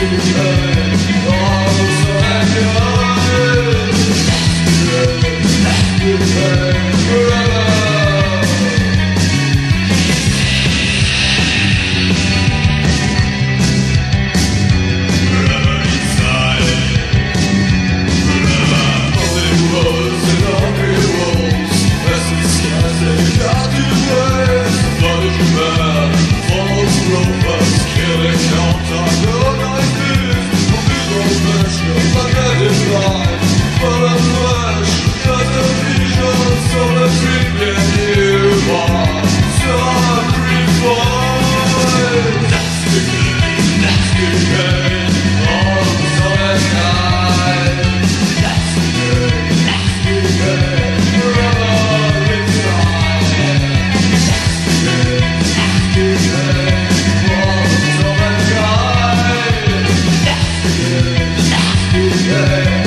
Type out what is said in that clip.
Stupid, stupid, wrong.